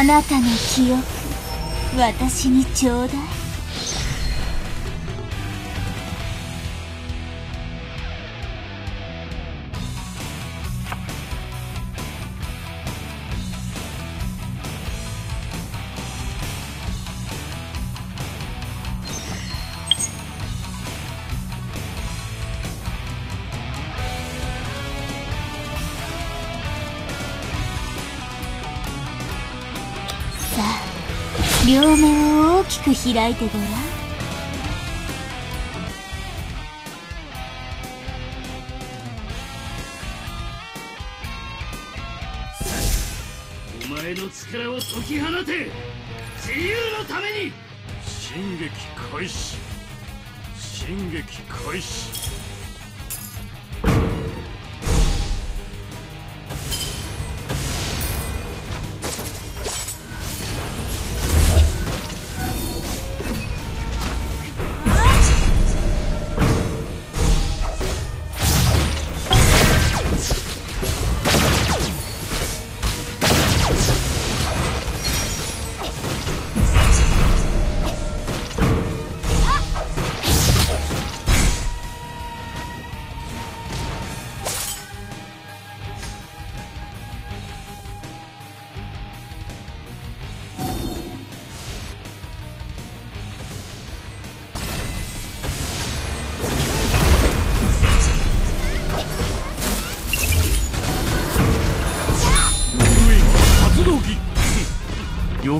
あなたの記憶私にちょうだい。両目を大きく開いてごらん。お前の力を解き放て。自由のために。進撃開始。進撃開始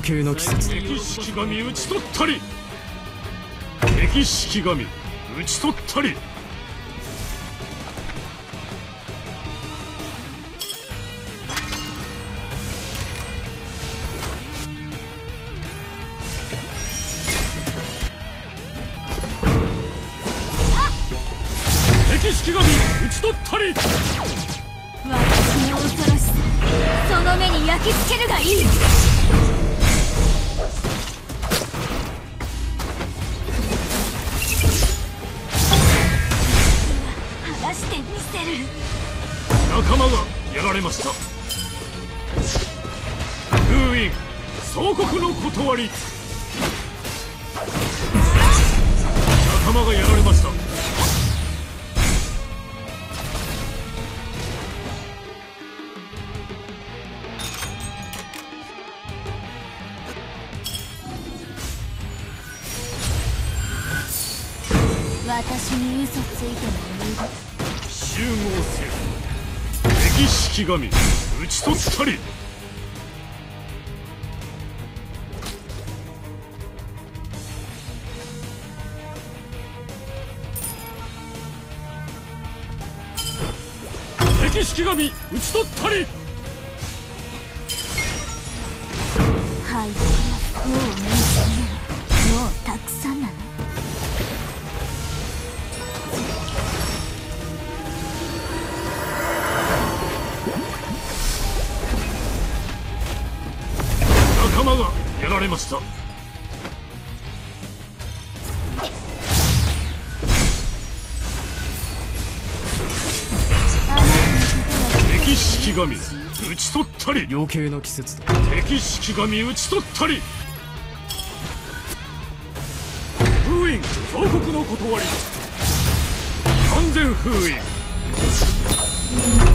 余計な季節敵式神討ち取ったり。敵式神討ち取ったり。敵式神討ち取ったり。私の恐ろしさその目に焼き付けるがいいる。仲間がやられました。封印総国の断り。仲間がやられました。私に嘘ついても無駄集合せよ。敵式神討ち取ったり。敵式神討ち取ったり。られました。敵式神討ち取ったり。余計な季節だ。敵式神討ち取ったり。封印総国の断り。完全封印。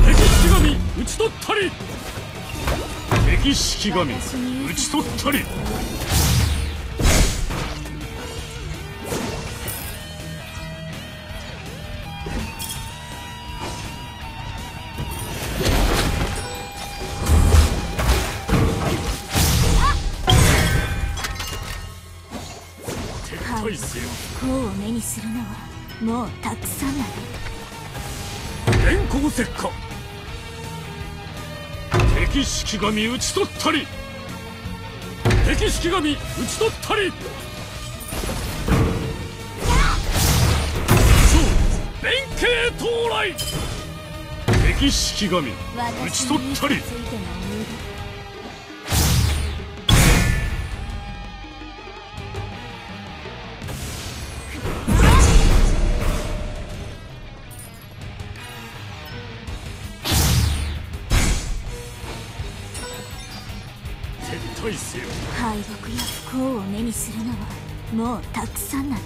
敵式神討ち取ったり敵式神討ち取ったり。を目にするのはもうたくさんなの電光石火敵式神討ち取ったり。敵式神討ち取ったり。そう弁慶到来。敵式神討ち取ったり。に嘘ついても無駄撤退退せよ敗北や不幸を目にするのはもうたくさんなの。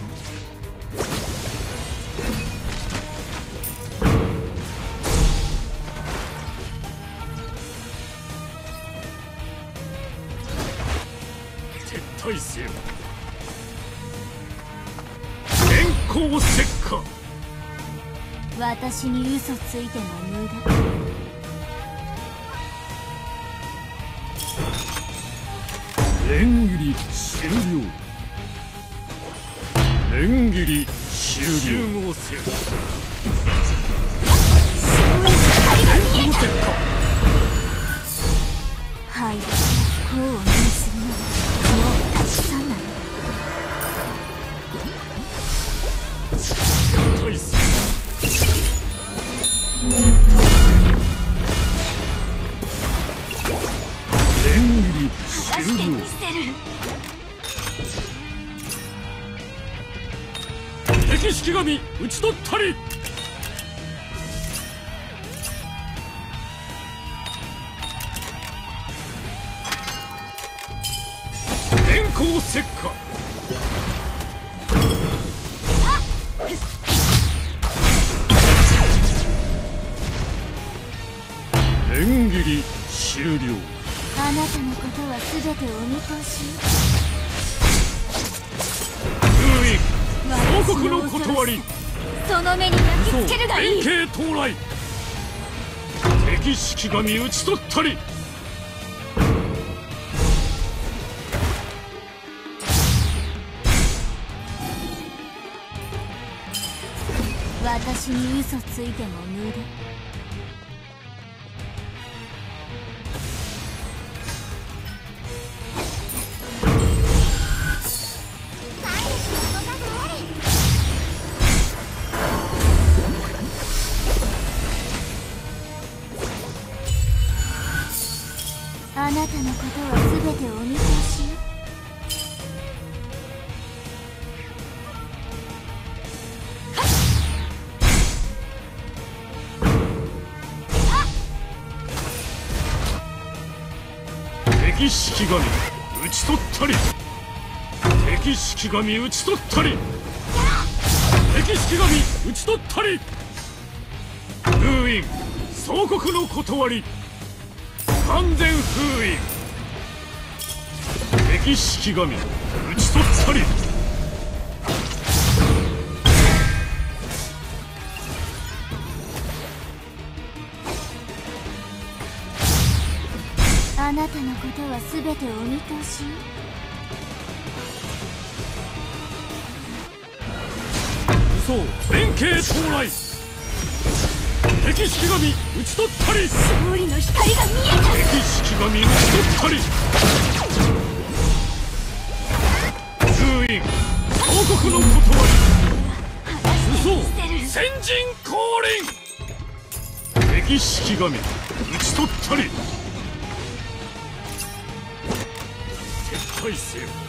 撤退せよ電光石火私に嘘ついても無駄連切り終了。連切り終了。集合せよはい。こうね。せる敵式神討ち取ったり。電光石火。連切り終了。あなたのことは全てお見通し私王国の断り。その目に焼き付けるがいい。弁慶到来。敵式神討ち取ったり。私に嘘ついても無駄敵式神討ち取ったり。敵式神討ち取ったり。敵式神討ち取ったり。封印総国の断り。完全封印。敵式神討ち取ったり。あなたのことは全てお見通し？よ嘘弁慶到来。敵式神討ち取ったり。勝利の光が見えた。敵式神討ち取ったり。封印王国の断り。嘘先陣降臨。敵式神討ち取ったり撤退せよ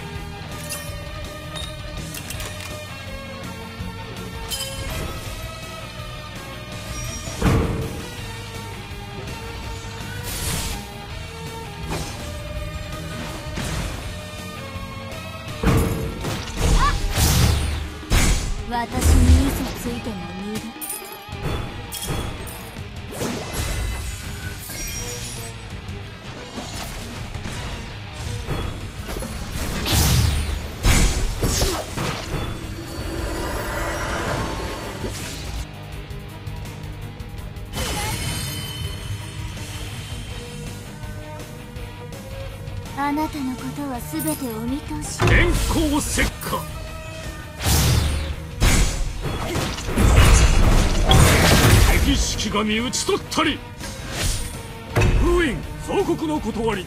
あなたのことは全てお見通し。電光石火敵式神討ち取ったり。封印総国の断り。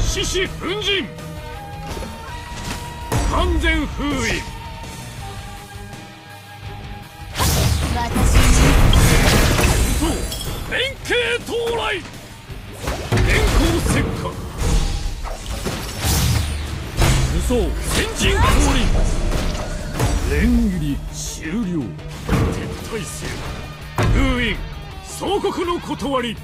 獅子奮陣。完全封印。私に。嘘弁慶到来。電光石火嘘先陣降臨連切り終了。撤退せよ封印総国の断り。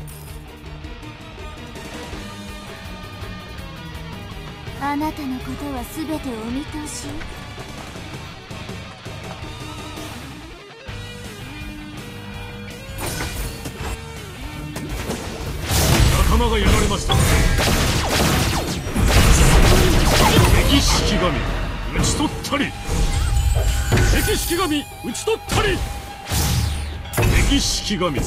あなたのことは全てお見通し？よ仲間がやられました敵式神討ち取ったり。敵式神討ち取ったり。敵式神討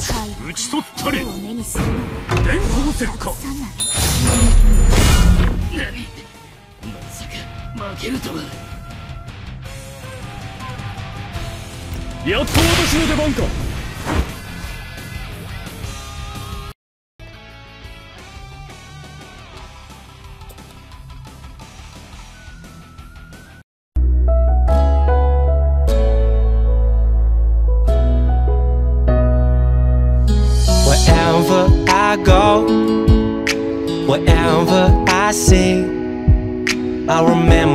ち取ったり。電光石火まさか負けるとは。やっと私の出番か I remember